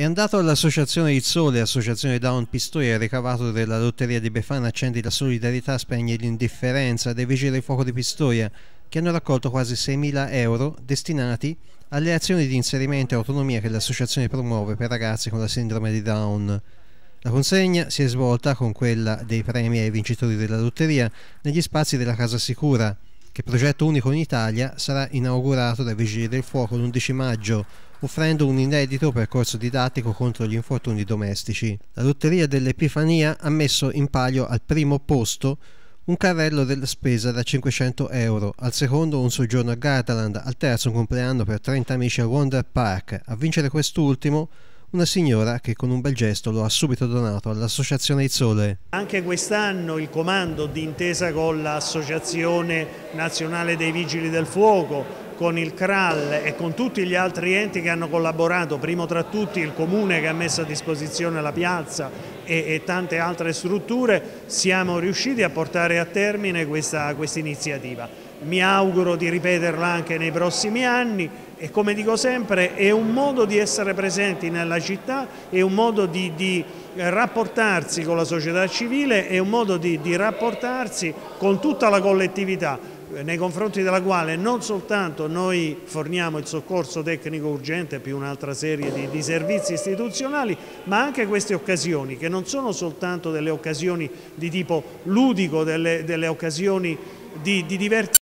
È andato all'Associazione Il Sole, Associazione Down Pistoia, ricavato della lotteria di Befana Accendi la solidarietà, spegne l'indifferenza dei vigili del fuoco di Pistoia, che hanno raccolto quasi 6.000 euro destinati alle azioni di inserimento e autonomia che l'associazione promuove per ragazzi con la sindrome di Down. La consegna si è svolta con quella dei premi ai vincitori della lotteria negli spazi della Casa Sicura, che progetto unico in Italia sarà inaugurato dai Vigili del Fuoco l'11 maggio, offrendo un inedito percorso didattico contro gli infortuni domestici. La lotteria dell'Epifania ha messo in palio al primo posto un carrello della spesa da 500 euro, al secondo un soggiorno a Gardaland, al terzo un compleanno per 30 amici a Wonder Park. A vincere quest'ultimo una signora che con un bel gesto lo ha subito donato all'Associazione Il Sole. Anche quest'anno il comando d'intesa con l'Associazione Nazionale dei Vigili del Fuoco, con il CRAL e con tutti gli altri enti che hanno collaborato, primo tra tutti il Comune che ha messo a disposizione la piazza e, e tante altre strutture, siamo riusciti a portare a termine questa quest iniziativa. Mi auguro di ripeterla anche nei prossimi anni e come dico sempre è un modo di essere presenti nella città, è un modo di, di rapportarsi con la società civile, è un modo di, di rapportarsi con tutta la collettività nei confronti della quale non soltanto noi forniamo il soccorso tecnico urgente più un'altra serie di, di, servizi istituzionali, ma anche queste occasioni che non sono soltanto delle occasioni di tipo ludico, delle, delle occasioni di, di divertimento